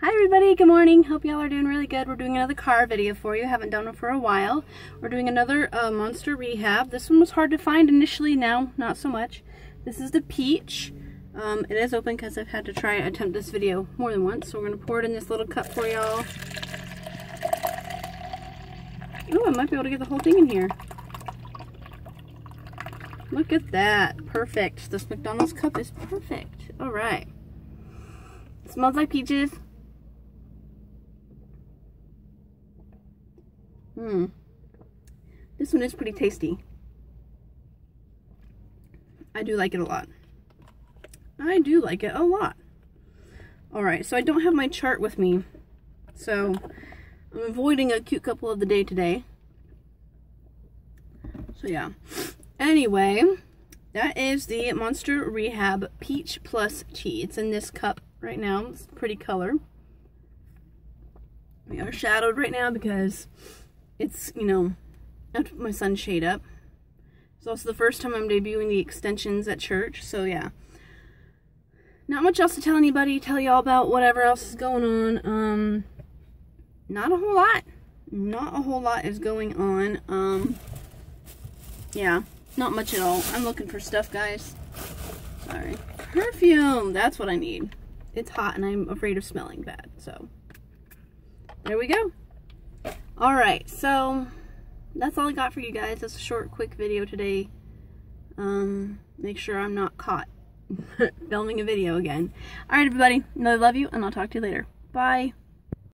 Hi everybody, good morning. Hope y'all are doing really good. We're doing another car video for you. Haven't done one for a while. We're doing another uh, Monster Rehab. This one was hard to find initially, now not so much. This is the Peach. Um, it is open because I've had to try attempt this video more than once. So we're going to pour it in this little cup for y'all. Ooh, I might be able to get the whole thing in here. Look at that. Perfect. This McDonald's cup is perfect. All right. It smells like peaches. Hmm. This one is pretty tasty. I do like it a lot. I do like it a lot. Alright, so I don't have my chart with me. So, I'm avoiding a cute couple of the day today. So yeah. Anyway, that is the Monster Rehab Peach Plus Tea. It's in this cup right now. It's pretty color. We are shadowed right now because it's, you know, I put my sunshade up. It's also the first time I'm debuting the extensions at church, so yeah. Not much else to tell anybody, tell y'all about whatever else is going on. Um, not a whole lot. Not a whole lot is going on. Um, yeah, not much at all. I'm looking for stuff, guys. Sorry. Perfume, that's what I need. It's hot and I'm afraid of smelling bad, so. There we go. Alright, so that's all I got for you guys. That's a short, quick video today. Um, make sure I'm not caught filming a video again. Alright, everybody. I love you, and I'll talk to you later. Bye.